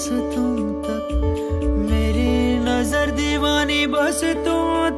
बस तुम तक। मेरी नज़र दीवानी बस तुम